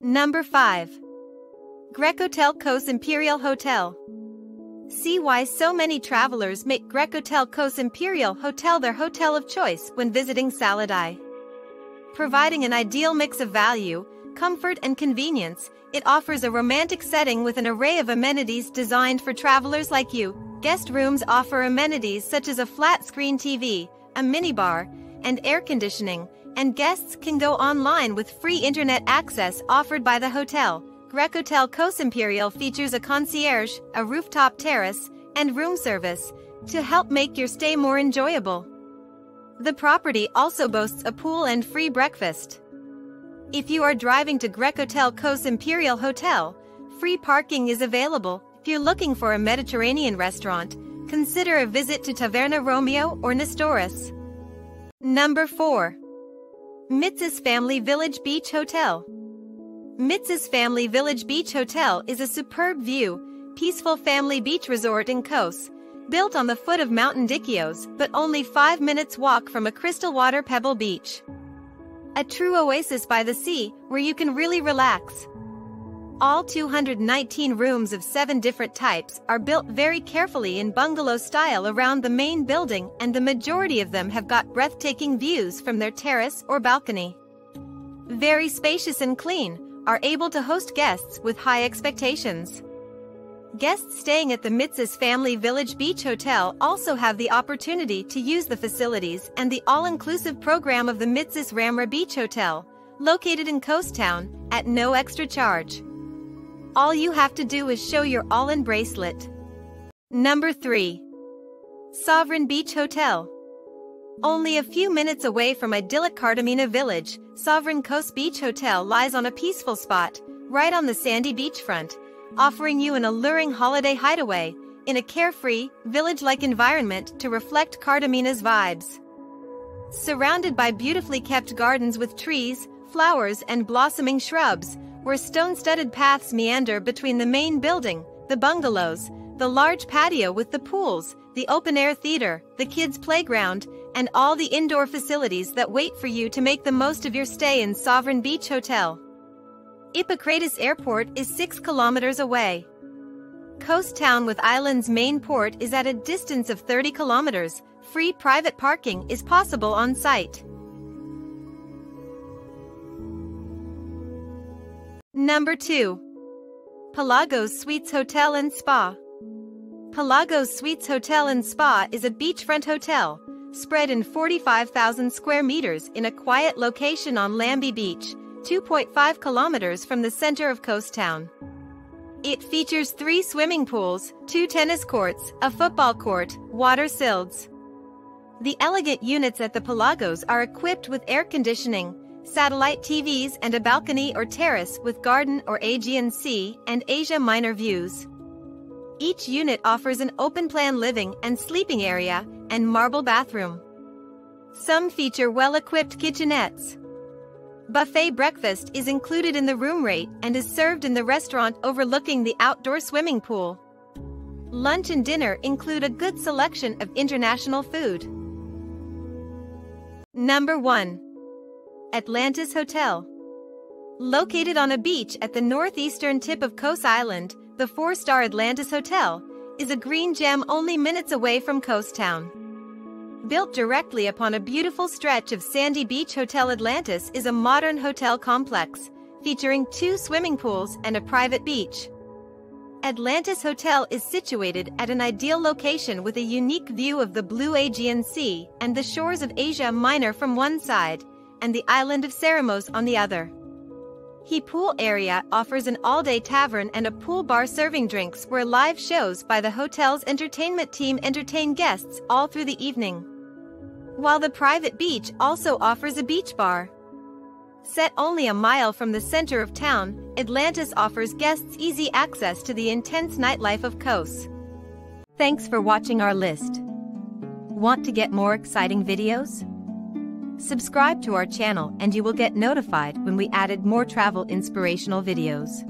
Number 5. Grecotel Kos Imperial Hotel. See why so many travelers make Grecotel Kos Imperial Hotel their hotel of choice when visiting Psalidi. Providing an ideal mix of value, comfort and convenience, it offers a romantic setting with an array of amenities designed for travelers like you. Guest rooms offer amenities such as a flat-screen TV, a minibar, and air conditioning, and guests can go online with free internet access offered by the hotel. Grecotel Kos Imperial features a concierge, a rooftop terrace, and room service to help make your stay more enjoyable. The property also boasts a pool and free breakfast. If you are driving to Grecotel Kos Imperial Hotel, free parking is available. If you're looking for a Mediterranean restaurant, consider a visit to Taverna Romeo or Nestoris. Number 4. Mitsis Family Village Beach Hotel. Mitsis Family Village Beach Hotel is a superb view, peaceful family beach resort in Kos, built on the foot of Mountain Dikios, but only 5 minutes walk from a crystal water pebble beach. A true oasis by the sea, where you can really relax. All 219 rooms of 7 different types are built very carefully in bungalow style around the main building and the majority of them have got breathtaking views from their terrace or balcony. Very spacious and clean, are able to host guests with high expectations. Guests staying at the Mitsis Family Village Beach Hotel also have the opportunity to use the facilities and the all-inclusive program of the Mitsis Ramira Beach Hotel, located in Kos Town, at no extra charge. All you have to do is show your all-in bracelet. Number 3. Sovereign Beach Hotel. Only a few minutes away from idyllic Kardamena village, Sovereign Coast Beach Hotel lies on a peaceful spot, right on the sandy beachfront, offering you an alluring holiday hideaway in a carefree, village-like environment to reflect Kardamena's vibes. Surrounded by beautifully kept gardens with trees, flowers and blossoming shrubs, where stone-studded paths meander between the main building, the bungalows, the large patio with the pools, the open-air theater, the kids' playground, and all the indoor facilities that wait for you to make the most of your stay in Sovereign Beach Hotel. Ippokratis Airport is 6 kilometers away. Kos Town with Island's main port is at a distance of 30 kilometers. Free private parking is possible on site. Number 2. Pelagos Suites Hotel and Spa. Pelagos Suites Hotel and Spa is a beachfront hotel, spread in 45,000 square meters in a quiet location on Lambi Beach, 2.5 kilometers from the center of Kos Town. It features three swimming pools, two tennis courts, a football court, water sills. The elegant units at the Pelagos are equipped with air conditioning, satellite TVs and a balcony or terrace with garden or Aegean Sea and Asia Minor views. Each unit offers an open-plan living and sleeping area and marble bathroom. Some feature well-equipped kitchenettes. Buffet breakfast is included in the room rate and is served in the restaurant overlooking the outdoor swimming pool. Lunch and dinner include a good selection of international food. Number 1. Atlantis Hotel. Located on a beach at the northeastern tip of Kos Island, the four-star Atlantis Hotel is a green gem only minutes away from Kos Town. Built directly upon a beautiful stretch of sandy beach Hotel Atlantis is a modern hotel complex, featuring two swimming pools and a private beach. Atlantis Hotel is situated at an ideal location with a unique view of the blue Aegean Sea and the shores of Asia Minor from one side, and the island of Ceramos on the other. He Pool area offers an all-day tavern and a pool bar serving drinks where live shows by the hotel's entertainment team entertain guests all through the evening while the private beach also offers a beach bar. Set only a mile from the center of town, Atlantis offers guests easy access to the intense nightlife of Kos. Thanks for watching our list. Want to get more exciting videos? Subscribe to our channel and you will get notified when we added more travel inspirational videos.